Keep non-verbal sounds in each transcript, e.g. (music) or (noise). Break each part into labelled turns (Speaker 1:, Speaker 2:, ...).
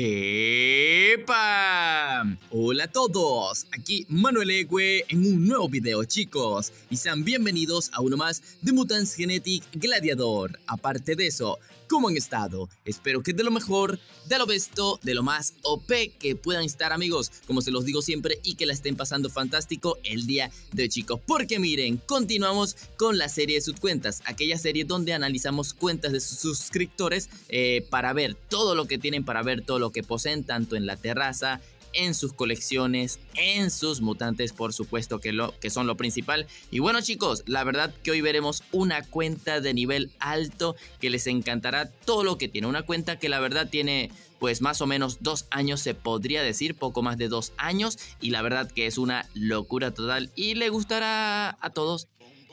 Speaker 1: ¡Epa! Hola a todos, aquí Manuel Egue en un nuevo video chicos y sean bienvenidos a uno más de Mutants Genetic Gladiador. Aparte de eso, ¿cómo han estado? Espero que de lo mejor, de lo besto, de lo más OP que puedan estar amigos, como se los digo siempre y que la estén pasando fantástico el día de hoy chicos. Porque miren, continuamos con la serie de sus cuentas, aquella serie donde analizamos cuentas de sus suscriptores eh, para ver todo lo que tienen, para ver todo lo que poseen tanto en la terraza, en sus colecciones, en sus mutantes, por supuesto que, lo, que son lo principal. Y bueno chicos, la verdad que hoy veremos una cuenta de nivel alto que les encantará todo lo que tiene. Una cuenta que la verdad tiene pues más o menos dos años se podría decir, poco más de dos años. Y la verdad que es una locura total y le gustará a todos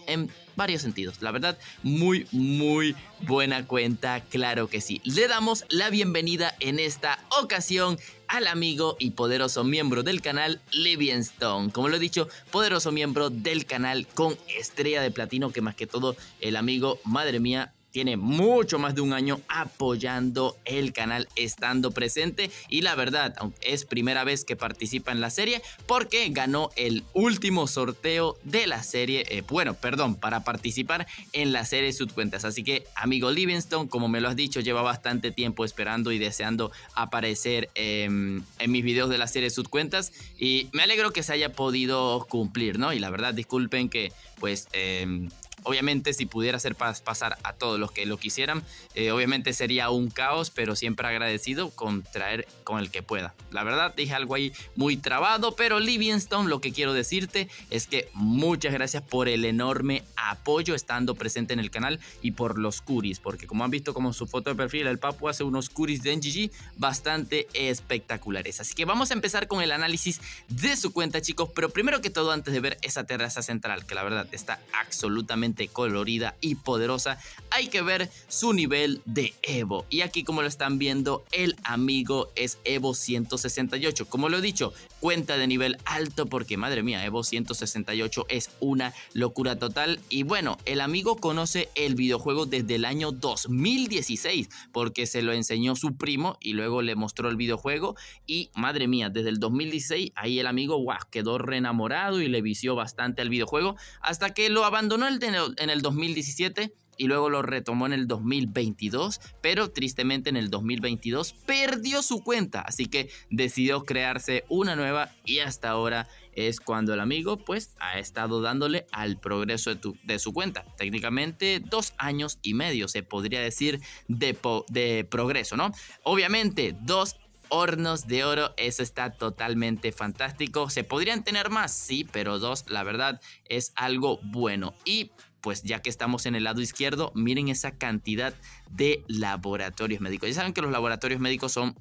Speaker 1: en varios sentidos. La verdad, muy, muy buena cuenta, claro que sí. Le damos la bienvenida en esta ocasión al amigo y poderoso miembro del canal, Livingstone. Como lo he dicho, poderoso miembro del canal con estrella de platino, que más que todo el amigo, madre mía, tiene mucho más de un año apoyando el canal, estando presente y la verdad, es primera vez que participa en la serie porque ganó el último sorteo de la serie, eh, bueno, perdón, para participar en la serie Subcuentas. Así que, amigo Livingstone, como me lo has dicho, lleva bastante tiempo esperando y deseando aparecer en mis videos de la serie Subcuentas y me alegro que se haya podido cumplir, ¿no? Y la verdad, disculpen que pues em, Obviamente si pudiera hacer pasar a todos los que lo quisieran, eh, obviamente sería un caos, pero siempre agradecido con traer con el que pueda. La verdad dije algo ahí muy trabado, pero Livingstone lo que quiero decirte es que muchas gracias por el enorme apoyo estando presente en el canal y por los curis, porque como han visto como su foto de perfil, el Papu hace unos curis de NGG bastante espectaculares. Así que vamos a empezar con el análisis de su cuenta chicos, pero primero que todo antes de ver esa terraza central, que la verdad está absolutamente colorida y poderosa, hay que ver su nivel de Evo. Y aquí como lo están viendo, el amigo es Evo 168. Como lo he dicho, cuenta de nivel alto porque madre mía, Evo 168 es una locura total. Y bueno, el amigo conoce el videojuego desde el año 2016 porque se lo enseñó su primo y luego le mostró el videojuego. Y madre mía, desde el 2016 ahí el amigo wow, quedó re enamorado y le vició bastante al videojuego hasta que lo abandonó en el 2017 y luego lo retomó en el 2022, pero tristemente en el 2022 perdió su cuenta, así que decidió crearse una nueva y hasta ahora es cuando el amigo pues ha estado dándole al progreso de, su cuenta. Técnicamente dos años y medio se podría decir de, de progreso, ¿no? Obviamente dos hornos de oro, eso está totalmente fantástico. ¿Se podrían tener más? Sí, pero dos, la verdad, es algo bueno. Y pues ya que estamos en el lado izquierdo, miren esa cantidad de laboratorios médicos. Ya saben que los laboratorios médicos son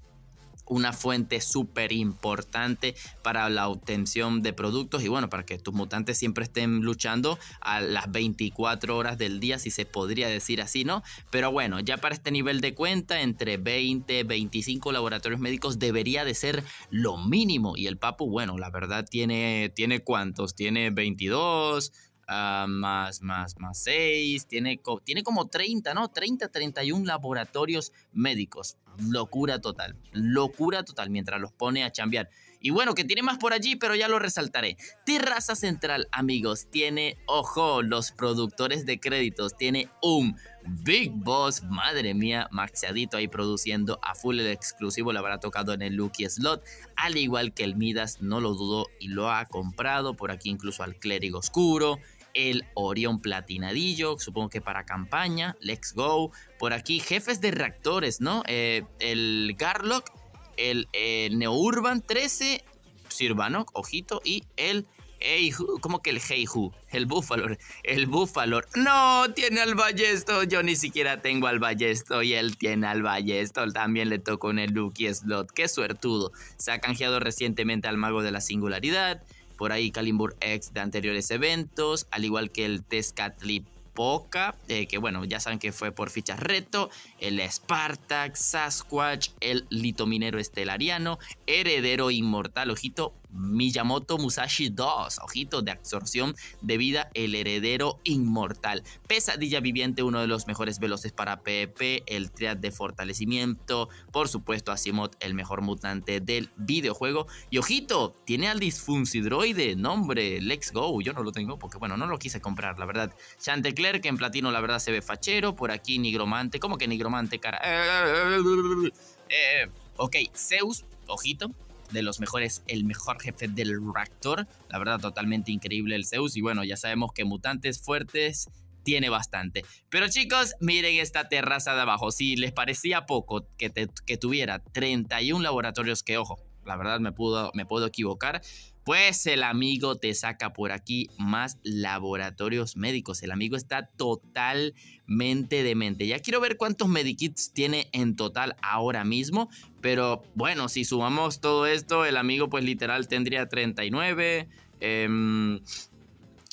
Speaker 1: una fuente súper importante para la obtención de productos y bueno, para que tus mutantes siempre estén luchando a las 24 horas del día, si se podría decir así, ¿no? Pero bueno, ya para este nivel de cuenta, entre 20, 25 laboratorios médicos debería de ser lo mínimo. Y el Papu, bueno, la verdad tiene, tiene cuántos, tiene 22, Ah, más, más, más 6, tiene, tiene como 30, ¿no? 30, 31 laboratorios médicos. Locura total, locura total mientras los pone a chambear. Y bueno, que tiene más por allí, pero ya lo resaltaré. Terraza Central, amigos, tiene, ojo, los productores de créditos, tiene un Big Boss, madre mía, maxeadito ahí produciendo a full exclusivo, le habrá tocado en el Lucky Slot, al igual que el Midas, no lo dudo y lo ha comprado, por aquí incluso al Clérigo Oscuro, el Orión Platinadillo, supongo que para campaña, Let's Go, por aquí jefes de reactores, ¿no? Eh, el Garlock, el eh, Neourban 13, Sirvano, ojito, y el Hey, ¿cómo que el Hey El Búfalo, el Búfalo. No, tiene al Ballesto. Yo ni siquiera tengo al Ballesto y él tiene al Ballesto. También le tocó en el Lucky Slot. Qué suertudo. Se ha canjeado recientemente al Mago de la Singularidad. Por ahí Kalimur X de anteriores eventos. Al igual que el Tezcatlipoca. Poca, eh, que bueno, ya saben que fue por fichas reto, el Spartax, Sasquatch, el Litominero Estelariano, Heredero Inmortal, ojito, Miyamoto Musashi 2, ojito de absorción de vida, el heredero inmortal. Pesadilla viviente, uno de los mejores veloces para PvP, el triad de fortalecimiento, por supuesto Asimov, el mejor mutante del videojuego. Y ojito, tiene al Disfuncidroide, nombre, let's go, yo no lo tengo porque bueno, no lo quise comprar, la verdad. Chantecler, que en platino la verdad se ve fachero, por aquí Nigromante, ¿cómo que Nigromante, cara? Eh, ok, Zeus, ojito, de los mejores, el mejor jefe del reactor. La verdad, totalmente increíble el Zeus. Y bueno, ya sabemos que mutantes fuertes tiene bastante. Pero chicos, miren esta terraza de abajo. Si les parecía poco que, que tuviera 31 laboratorios, que ojo, la verdad me, pudo, me puedo equivocar. Pues el amigo te saca por aquí más laboratorios médicos. El amigo está totalmente demente. Ya quiero ver cuántos medikits tiene en total ahora mismo. Pero bueno, si sumamos todo esto, el amigo pues literal tendría 39,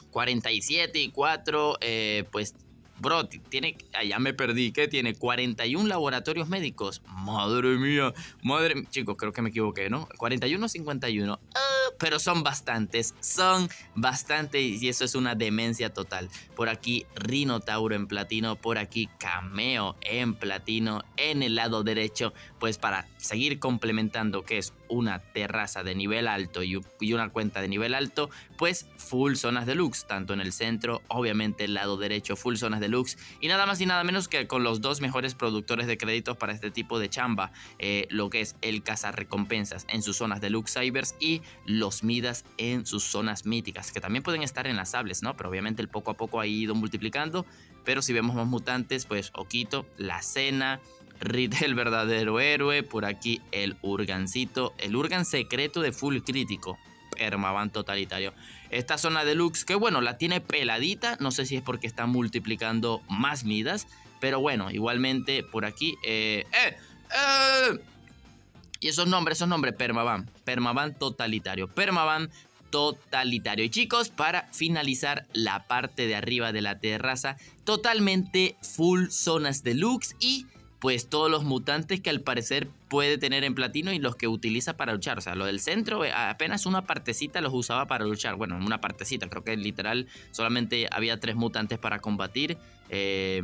Speaker 1: 47 y 4, eh, pues Bro, tiene, allá me perdí, ¿qué tiene? 41 laboratorios médicos. Madre mía, madre, chicos, creo que me equivoqué, ¿no? 41 51. Ah, pero son bastantes, son bastantes y eso es una demencia total. Por aquí Rinotauro en platino, por aquí Cameo en platino, en el lado derecho, pues para seguir complementando que es una terraza de nivel alto y, una cuenta de nivel alto, pues full zonas deluxe, tanto en el centro, obviamente el lado derecho full zonas deluxe y nada más y nada menos que con los dos mejores productores de créditos para este tipo de chamba, eh, lo que es el recompensas en sus zonas deluxe cybers y los midas en sus zonas míticas, que también pueden estar en las sables, ¿no? Pero obviamente el poco a poco ha ido multiplicando, pero si vemos más mutantes, pues Okito, la cena, Rit el verdadero héroe, por aquí el Urgancito, el Urgan secreto de full crítico, Permaban totalitario. Esta zona deluxe, que bueno, la tiene peladita, no sé si es porque está multiplicando más midas, pero bueno, igualmente por aquí... Eh, eh, eh, y esos nombres, esos nombres, Permaban, Permaban totalitario, Permaban totalitario. Y chicos, para finalizar la parte de arriba de la terraza, totalmente full zonas deluxe y pues todos los mutantes que al parecer puede tener en platino y los que utiliza para luchar. O sea, lo del centro eh, apenas una partecita los usaba para luchar. Bueno, una partecita, creo que literal solamente había tres mutantes para combatir. Eh,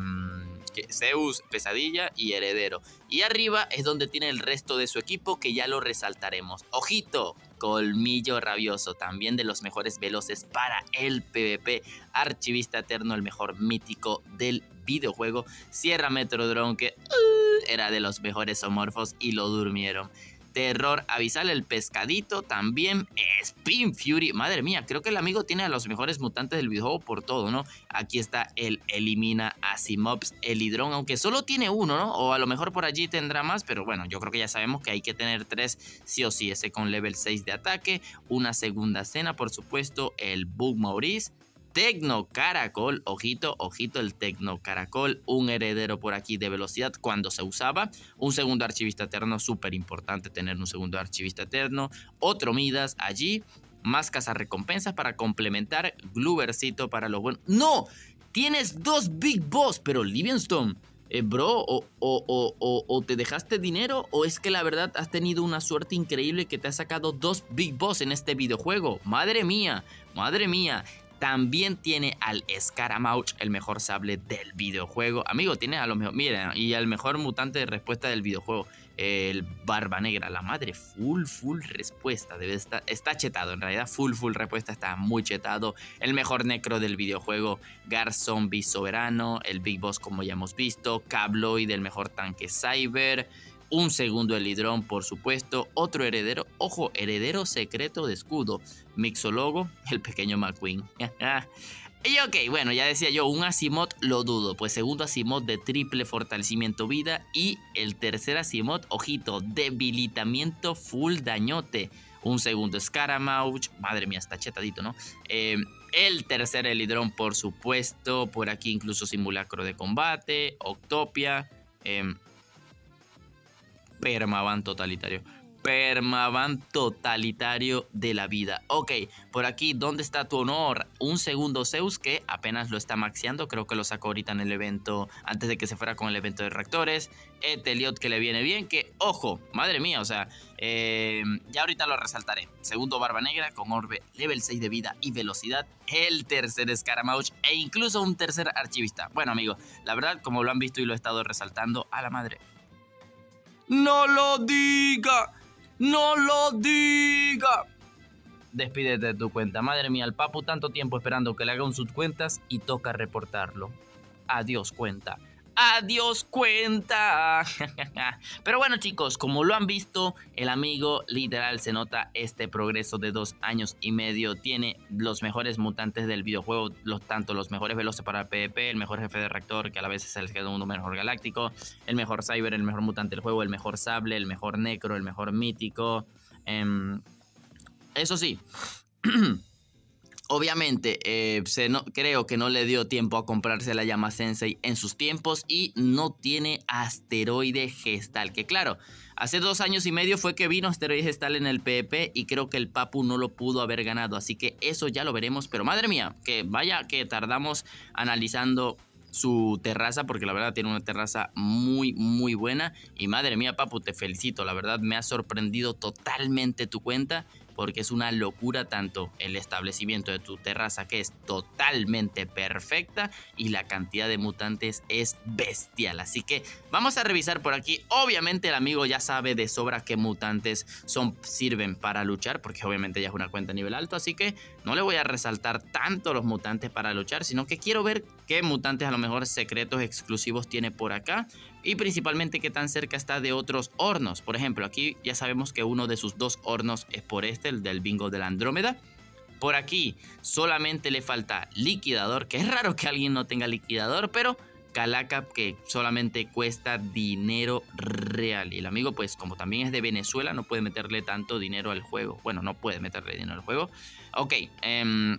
Speaker 1: Zeus, Pesadilla y Heredero. Y arriba es donde tiene el resto de su equipo que ya lo resaltaremos. Ojito, Colmillo Rabioso, también de los mejores veloces para el PvP. Archivista Eterno, el mejor mítico del videojuego. Sierra Metrodrone, que uh, era de los mejores homorfos y lo durmieron. Terror Avisal, el pescadito también. Spin Fury. Madre mía, creo que el amigo tiene a los mejores mutantes del videojuego por todo, ¿no? Aquí está el Elimina Asimops, el Hidrón, aunque solo tiene uno, ¿no? O a lo mejor por allí tendrá más, pero bueno, yo creo que ya sabemos que hay que tener tres sí o sí. Ese con level 6 de ataque, una segunda cena, por supuesto, el Bug Maurice Tecno Caracol, ojito, ojito el Tecno Caracol, un heredero por aquí de velocidad cuando se usaba, un segundo archivista eterno, súper importante tener un segundo archivista eterno, otro Midas allí, más recompensas para complementar, Glubercito para los buenos. ¡No! Tienes dos Big Boss, pero Livingstone, eh, bro, o, o, o, te dejaste dinero o es que la verdad has tenido una suerte increíble que te ha sacado dos Big Boss en este videojuego. Madre mía, madre mía. También tiene al Scaramouche, el mejor sable del videojuego. Amigo, tiene a lo mejor, miren, y al mejor mutante de respuesta del videojuego, el Barba Negra, la madre, full, full respuesta. Debe estar, está chetado, en realidad, full, full respuesta, está muy chetado. El mejor necro del videojuego, Gar Zombie Soberano, el Big Boss, como ya hemos visto, Cabloid, el mejor tanque Cyber un segundo el hidrón, por supuesto, otro heredero, ojo, heredero secreto de escudo, mixologo, (laughs) el pequeño McQueen. (laughs) y ok, bueno, ya decía yo, un Asimot lo dudo, pues segundo Asimot de triple fortalecimiento vida y el tercer Asimot, ojito, debilitamiento full dañote. Un segundo Scaramouche, madre mía, está chetadito, ¿no? Em, el tercer Elidrón, por supuesto, por aquí incluso simulacro de combate, Octopia, eh, Permaban totalitario. permaban totalitario de la vida. Ok, por aquí, ¿dónde está tu honor? Un segundo Zeus que apenas lo está maxeando. Creo que lo sacó ahorita en el evento, antes de que se fuera con el evento de reactores. Eteliot que le viene bien, que ojo, madre mía, o sea, eh, ya ahorita lo resaltaré. Segundo Barba Negra con Orbe, level 6 de vida y velocidad. El tercer Scaramouche e incluso un tercer archivista. Bueno, amigos, la verdad, como lo han visto y lo he estado resaltando, a la madre. ¡No lo diga! ¡No lo diga! Despídete de tu cuenta. Madre mía, el papu tanto tiempo esperando que le haga un cuentas y toca reportarlo. Adiós cuenta. Adiós cuenta. (laughs) Pero bueno chicos, como lo han visto, el amigo literal se nota este progreso de dos años y medio. Tiene los mejores mutantes del videojuego, los, tanto los mejores veloces para el PvP, el mejor jefe de reactor, que a la vez es el segundo mejor galáctico, el mejor cyber, el mejor mutante del juego, el mejor sable, el mejor necro, el mejor mítico. Em, eso sí. (clears throat) Obviamente, eh, creo que no le dio tiempo a comprarse la llama Sensei en sus tiempos y no tiene asteroide gestal. Que claro, hace dos años y medio fue que vino asteroide gestal en el PvP y creo que el Papu no lo pudo haber ganado. Así que eso ya lo veremos. Pero madre mía, que vaya que tardamos analizando su terraza porque la verdad tiene una terraza muy muy buena y madre mía papu te felicito la verdad me ha sorprendido totalmente tu cuenta porque es una locura tanto el establecimiento de tu terraza que es totalmente perfecta y la cantidad de mutantes es bestial. Así que vamos a revisar por aquí. Obviamente el amigo ya sabe de sobra qué mutantes son, sirven para luchar porque obviamente ya es una cuenta a nivel alto. Así que no le voy a resaltar tanto los mutantes para luchar, sino que quiero ver qué mutantes a lo mejor secretos exclusivos tiene por acá y principalmente qué tan cerca está de otros hornos. Por ejemplo, aquí ya sabemos que uno de sus dos hornos es por este, el del bingo de la Andrómeda. Por aquí solamente le falta liquidador, que es raro que alguien no tenga liquidador, pero Calaca que solamente cuesta dinero real. Y el amigo, pues como también es de Venezuela, no puede meterle tanto dinero al juego. Bueno, no puede meterle dinero al juego. Ok, eh,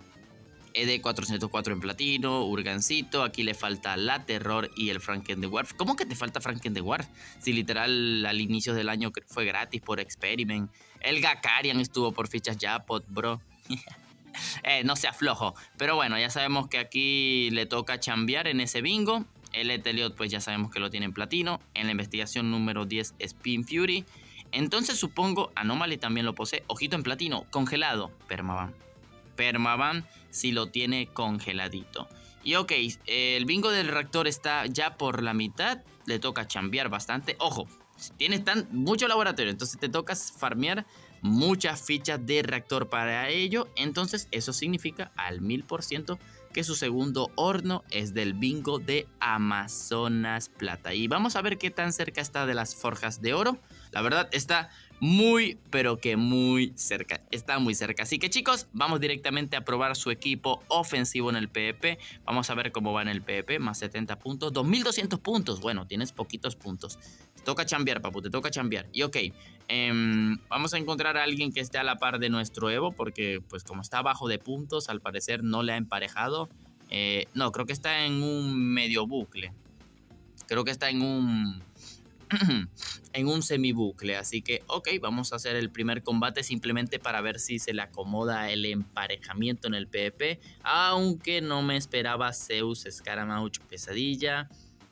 Speaker 1: ED404 en platino, Urgancito, aquí le falta la Terror y el Franken de Warf. ¿Cómo que te falta Franken de Warf? Si literal al inicio del año fue gratis por Experiment. El Gakarian estuvo por fichas Japot, bro. (laughs) eh, no sea flojo. Pero bueno, ya sabemos que aquí le toca chambear en ese bingo. El Eteliot pues ya sabemos que lo tiene en platino. En la investigación número 10 Spin Fury. Entonces supongo Anomaly también lo posee. Ojito en platino, congelado. Permaban. Permaban si lo tiene congeladito. Y ok, el bingo del reactor está ya por la mitad. Le toca chambear bastante. Ojo, tienes tan mucho laboratorio, entonces te toca farmear muchas fichas de reactor para ello. Entonces eso significa al mil por ciento que su segundo horno es del bingo de Amazonas Plata. Y vamos a ver qué tan cerca está de las forjas de oro. La verdad está muy, pero que muy cerca. Está muy cerca. Así que chicos, vamos directamente a probar su equipo ofensivo en el PvP. Vamos a ver cómo va en el PvP. Más 70 puntos. 2200 puntos. Bueno, tienes poquitos puntos. Te toca chambear, papu. Te toca chambear. Y ok, em, vamos a encontrar a alguien que esté a la par de nuestro Evo. Porque pues como está bajo de puntos, al parecer no le ha emparejado. Eh, no, creo que está en un medio bucle. Creo que está en un (clears throat) en un semibucle. Así que, ok, vamos a hacer el primer combate simplemente para ver si se le acomoda el emparejamiento en el PvP. Aunque no me esperaba Zeus, Scaramouche, Pesadilla.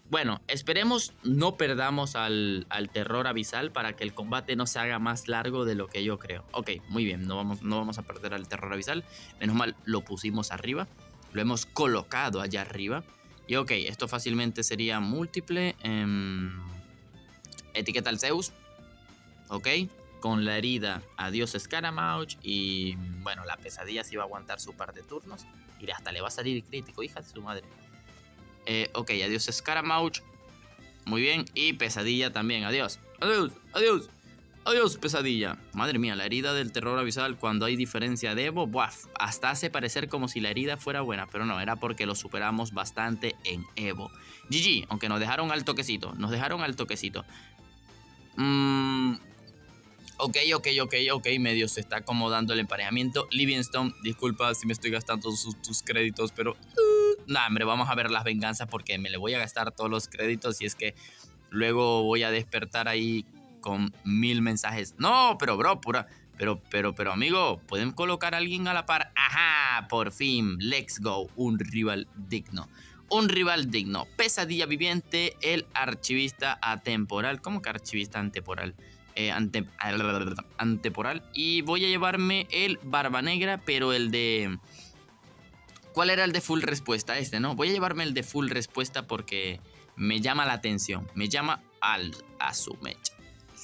Speaker 1: Bueno, esperemos no perdamos al, terror abisal para que el combate no se haga más largo de lo que yo creo. Ok, muy bien, no vamos, no vamos a perder al terror abisal. Menos mal, lo pusimos arriba. Lo hemos colocado allá arriba. Y ok, esto fácilmente sería múltiple. Eh, etiqueta al Zeus, ¿ok? Con la herida, adiós Scaramouche y bueno, la pesadilla sí va a aguantar su par de turnos y hasta le va a salir crítico, hija de su madre. Eh, ok, adiós Scaramouche, muy bien, y pesadilla también, adiós, adiós, adiós. Adiós, pesadilla. Madre mía, la herida del terror abisal cuando hay diferencia de Evo, buaf, hasta hace parecer como si la herida fuera buena, pero no, era porque lo superamos bastante en Evo. GG, aunque nos dejaron al toquecito, nos dejaron al toquecito. Mm, ok, ok, ok, ok, medio se está acomodando el emparejamiento. Livingstone, disculpa si me estoy gastando tus créditos, pero... Uh, hombre, vamos a ver las venganzas porque me le voy a gastar todos los créditos y es que luego voy a despertar ahí con mil mensajes. No, pero bro, pura. Pero, pero, pero, amigo, ¿pueden colocar a alguien a la par? Ajá, por fin, let's go, un rival digno. Un rival digno. Pesadilla viviente, el archivista atemporal. ¿Cómo que archivista atemporal? Eh, ante, anteporal. Y voy a llevarme el Barba Negra, pero el de... ¿Cuál era el de full respuesta? Este, ¿no? Voy a llevarme el de full respuesta porque me llama la atención. Me llama al, a su mecha.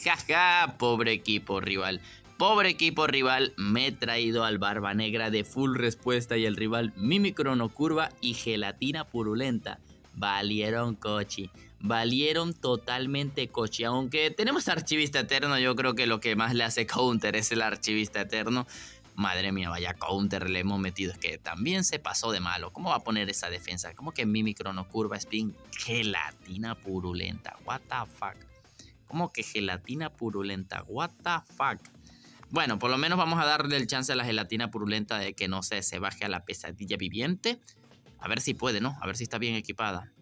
Speaker 1: Jaja, pobre equipo rival. Pobre equipo rival, me he traído al Barba Negra de full respuesta y el rival Mimi Curva y Gelatina Purulenta. Valieron cochi valieron totalmente coche. Aunque tenemos archivista eterno, yo creo que lo que más le hace counter es el archivista eterno. Madre mía, vaya counter le hemos metido. Es que también se pasó de malo. ¿Cómo va a poner esa defensa? ¿Cómo que Mimi Curva Spin gelatina purulenta? What the fuck? ¿Cómo que gelatina purulenta? What the fuck? Bueno, por lo menos vamos a darle el chance a la gelatina purulenta de que no se, se baje a la pesadilla viviente. A ver si puede, ¿no? A ver si está bien equipada.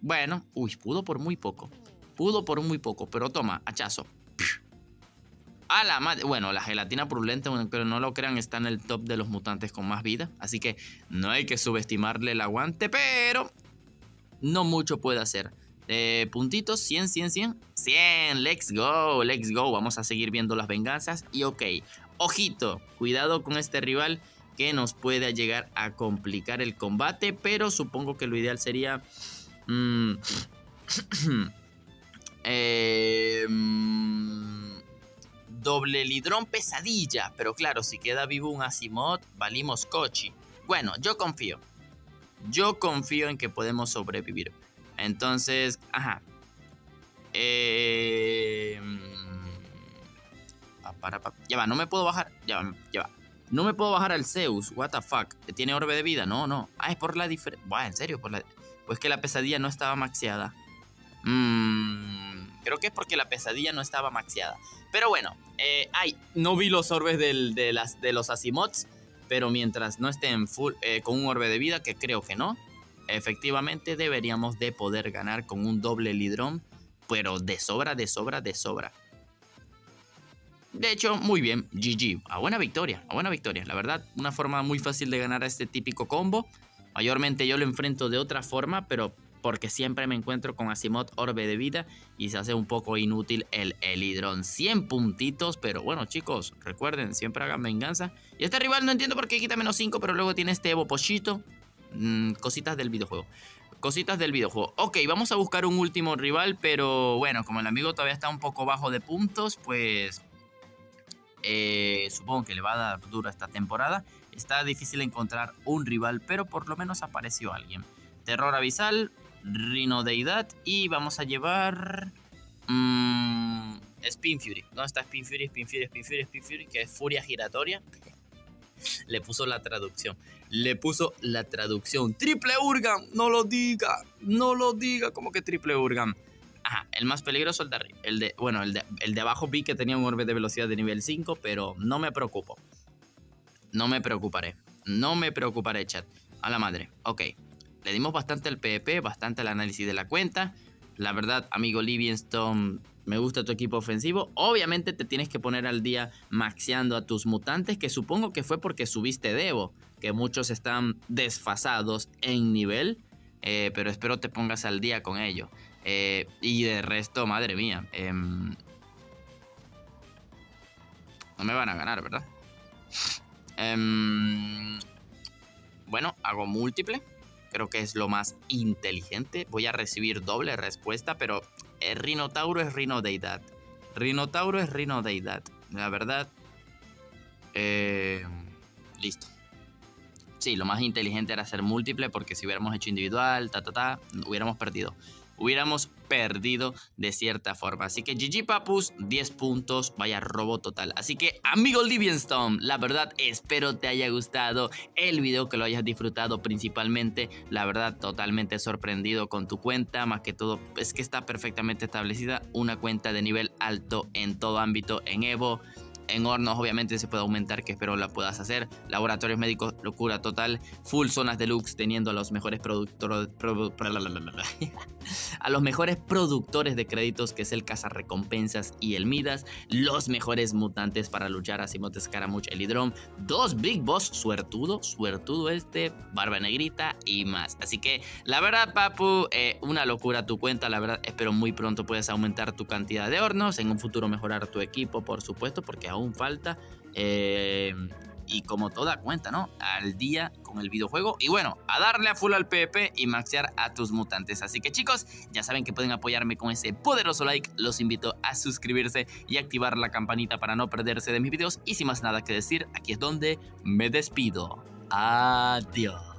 Speaker 1: Bueno, uy, pudo por muy poco. Pudo por muy poco, pero toma, hachazo. A la madre. Bueno, la gelatina purulenta, pero no lo crean, está en el top de los mutantes con más vida. Así que no hay que subestimarle el aguante, pero no mucho puede hacer. Eh, puntitos, 100, 100, 100. 100, let's go, let's go. Vamos a seguir viendo las venganzas. Y ok, ojito, cuidado con este rival que nos puede llegar a complicar el combate. Pero supongo que lo ideal sería Mm. Mm, (clears throat) doble lidrón pesadilla. Pero claro, si queda vivo un Asimov, valimos cochi. Bueno, yo confío. Yo confío en que podemos sobrevivir. Entonces, ajá. Eh, mm, para, Ya va, no me puedo bajar. Ya va, ya va. No me puedo bajar al Zeus. What the fuck. ¿Tiene orbe de vida? No, no. Ah, es por la diferencia. Bueno, en serio, por la. Pues que la pesadilla no estaba maxeada. Mmm, creo que es porque la pesadilla no estaba maxeada. Pero bueno, eh, ay, no vi los orbes de, las, de los Asimots. Pero mientras no estén full, eh, con un orbe de vida, que creo que no, efectivamente deberíamos de poder ganar con un doble lidrón. Pero de sobra, de sobra, de sobra. De hecho, muy bien, GG. A buena victoria, a buena victoria. La verdad, una forma muy fácil de ganar a este típico combo. Mayormente yo lo enfrento de otra forma, pero porque siempre me encuentro con Asimov Orbe de Vida y se hace un poco inútil el Elidron. 100 puntitos, pero bueno chicos, recuerden, siempre hagan venganza. Y este rival no entiendo por qué quita menos 5, pero luego tiene este Evo Pochito. Mm, cositas del videojuego. Cositas del videojuego. Ok, vamos a buscar un último rival, pero bueno, como el amigo todavía está un poco bajo de puntos, pues... Eh, supongo que le va a dar duro esta temporada. Está difícil encontrar un rival, pero por lo menos apareció alguien. Terror Abisal, Rino Deidad y vamos a llevar... Mmm, Spin Fury. ¿Dónde está Spin Fury? Spin Fury, Spin Fury, Spin Fury, que es furia giratoria. (laughs) Le puso la traducción. Le puso la traducción. Triple Urgan. No lo diga. No lo diga. como que triple Urgan? Ajá, el más peligroso el de arriba. El de, bueno, el de, abajo vi que tenía un orbe de velocidad de nivel 5, pero no me preocupo. No me preocuparé. No me preocuparé, chat. A la madre. Ok. Le dimos bastante al PvP, bastante al análisis de la cuenta. La verdad, amigo Livingstone, me gusta tu equipo ofensivo. Obviamente te tienes que poner al día maxeando a tus mutantes, que supongo que fue porque subiste Devo, que muchos están desfasados en nivel, eh, pero espero te pongas al día con ello. Eh, y de resto, madre mía, em, no me van a ganar, ¿verdad? Em, bueno, hago múltiple. Creo que es lo más inteligente. Voy a recibir doble respuesta, pero el Rinotauro es Rinodeidad. Rinotauro es Rinodeidad. La verdad. Eh, listo. Sí, lo más inteligente era hacer múltiple porque si hubiéramos hecho individual, ta, ta, ta, hubiéramos perdido hubiéramos perdido de cierta forma. Así que GG Papus, 10 puntos, vaya robo total. Así que amigo Livingstone, la verdad espero te haya gustado el video, que lo hayas disfrutado principalmente. La verdad totalmente sorprendido con tu cuenta, más que todo es que está perfectamente establecida una cuenta de nivel alto en todo ámbito en Evo En hornos obviamente se puede aumentar, que espero la puedas hacer. Laboratorios médicos, locura total. Full zonas deluxe teniendo a los mejores productores... (laughs) a los mejores productores de créditos, que es el Recompensas y el Midas. Los mejores mutantes para luchar, Asimote Scaramuch, el Hidrón. Dos Big Boss, suertudo, suertudo este, Barba Negrita y más. Así que la verdad, Papu, eh, una locura tu cuenta. La verdad, espero muy pronto puedas aumentar tu cantidad de hornos. En un futuro mejorar tu equipo, por supuesto, porque aún falta. Eh, y como toda cuenta, ¿no? Al día con el videojuego. Y bueno, a darle a full al PvP y maxear a tus mutantes. Así que chicos, ya saben que pueden apoyarme con ese poderoso like. Los invito a suscribirse y activar la campanita para no perderse de mis videos. Y sin más nada que decir, aquí es donde me despido. Adiós.